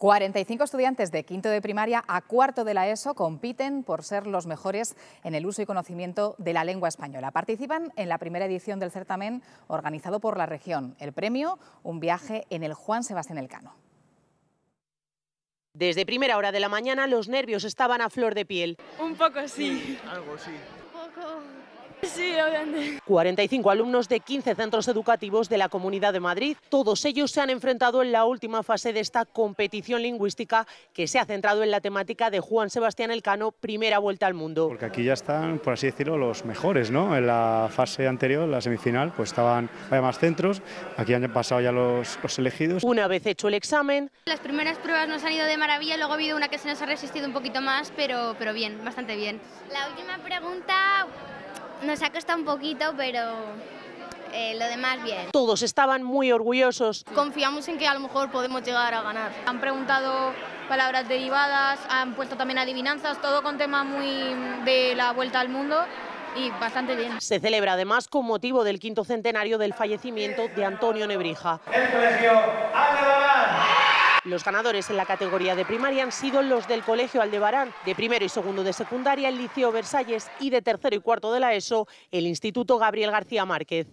45 estudiantes de quinto de primaria a cuarto de la ESO compiten por ser los mejores en el uso y conocimiento de la lengua española. Participan en la primera edición del certamen organizado por la región. El premio, un viaje en el Juan Sebastián Elcano. Desde primera hora de la mañana los nervios estaban a flor de piel. Un poco sí. algo sí. Un poco. Sí, obviamente. 45 alumnos de 15 centros educativos de la Comunidad de Madrid. Todos ellos se han enfrentado en la última fase de esta competición lingüística que se ha centrado en la temática de Juan Sebastián Elcano, primera vuelta al mundo. Porque aquí ya están, por así decirlo, los mejores, ¿no? En la fase anterior, la semifinal, pues estaban, había más centros, aquí han pasado ya los, los elegidos. Una vez hecho el examen, Las primeras pruebas nos han ido de maravilla, luego ha habido una que se nos ha resistido un poquito más, pero, pero bien, bastante bien. La última pregunta nos ha costado un poquito, pero eh, lo demás bien. todos estaban muy orgullosos. Confiamos en que a lo mejor podemos llegar a ganar. Han preguntado palabras derivadas, han puesto también adivinanzas, todo con tema muy de la vuelta al mundo y bastante bien. Se celebra además con motivo del quinto centenario del fallecimiento de Antonio Nebrija. El colegio. Los ganadores en la categoría de primaria han sido los del Colegio Aldebarán, de primero y segundo de secundaria el Liceo Versalles y de tercero y cuarto de la ESO el Instituto Gabriel García Márquez.